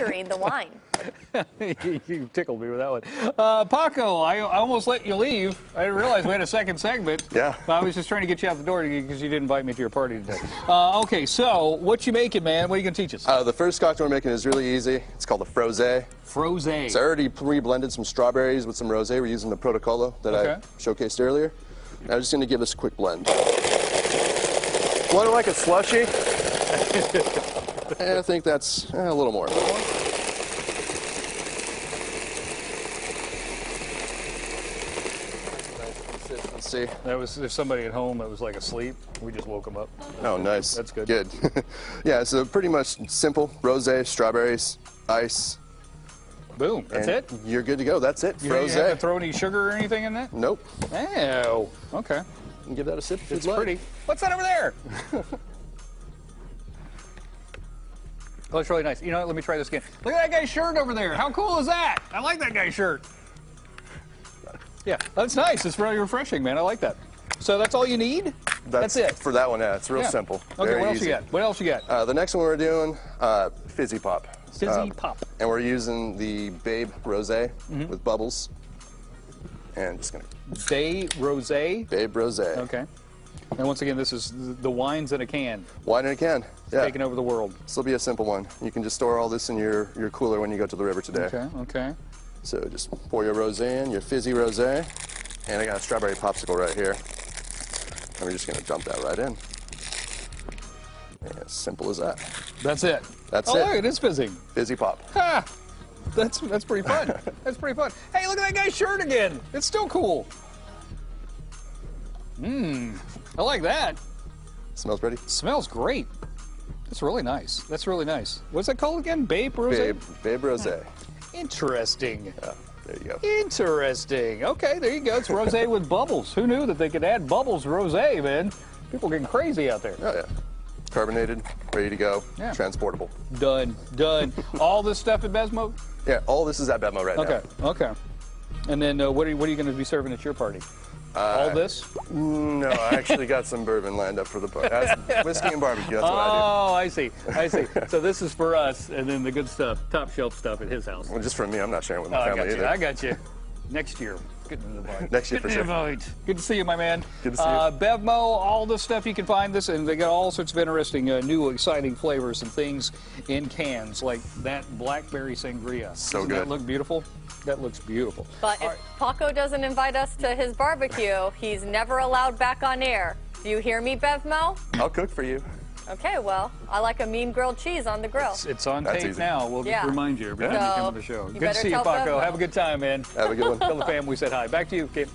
the wine. you tickled me with that one. Uh, Paco, I, I almost let you leave. I didn't realize we had a second segment. Yeah. I was just trying to get you out the door because you didn't invite me to your party today. Uh, okay, so what you making, man? What are you going to teach us? Uh, the first cocktail we're making is really easy. It's called a frosé. Frosé. It's already pre-blended some strawberries with some rosé. We're using the Protocolo that Okay. I showcased earlier. Now I'm just going to give this a quick blend. Want to like a slushy? I think that's eh, a little more. Let's see. That was there's somebody at home that was like asleep. We just woke them up. Oh, nice. That's good. Good. yeah, so pretty much simple. Rosé, strawberries, ice. Boom. That's it. You're good to go. That's it. You, Rosé. have to throw any sugar or anything in that? Nope. Oh, okay. You can give that a sip if It's pretty. What's that over there? oh, it's really nice. You know what? Let me try this again. Look at that guy's shirt over there. How cool is that? I like that guy's shirt. Yeah, that's nice. It's really refreshing, man. I like that. So that's all you need? That's, it. For that one, yeah. It's real Yeah. simple. Okay, what else easy. you got? What else you got? Uh, the next one we're doing, uh, Fizzy Pop. Fizzy Um, Pop. And we're using the Babe Rosé Mm-hmm. with bubbles. And just gonna, Day Rosé. Babe Rosé. Okay. And once again, this is the wines in a can, Wine in a can. Yeah. taking over the world. This will be a simple one. You can just store all this in your, your cooler when you go to the river today. Okay, okay. So just pour your rosé in, your fizzy rosé. And I got a strawberry popsicle right here. And we're just gonna dump that right in. And as simple as that. That's it. That's it. oh, it. look, it is fizzing. Fizzy Pop. Ha! That's that's pretty fun. that's pretty fun. Hey, look at that guy's shirt again. It's still cool. Mmm. I like that. Smells pretty? smells great. That's really nice. That's really nice. What's that called again? Babe Rose? Babe, Babe Rosé. Interesting. Yeah, there you go. Interesting. Okay, there you go. It's rosé with bubbles. Who knew that they could add bubbles to rosé, man? People getting crazy out there. Oh yeah. Carbonated, ready to go, Yeah. transportable. Done. Done. All this stuff at BevMo? Yeah, all this is at Bevmo right now. Okay. Okay. And then uh, what are you, what are you going to be serving at your party? All uh, this? No, I actually got some bourbon lined up for the bar. That's whiskey and barbecue. That's what I do. Oh, I see. I see. so this is for us, and then the good stuff, top shelf stuff at his house. Well, just for me, I'm not sharing with Oh, my I family got you. either. I got you. Next year. Get into the bar. Next year Get for sure. the. Good to see you, my man. Good to see you. uh, Bevmo, all this stuff you can find this, and they got all sorts of interesting, uh, new, exciting flavors and things in cans, like that blackberry sangria. So Doesn't that good. look beautiful? That looks beautiful. But if Paco doesn't invite us to his barbecue, he's never allowed back on air. Do you hear me, Bevmo? I'll cook for you. Okay, well, I like a mean grilled cheese on the grill. It's, it's on That's tape easy. now. We'll Yeah. remind you every time So, you come on the show. you Good to see you, Paco. Have a good time, man. Have a good one. Tell the fam we said hi. Back to you, Kate.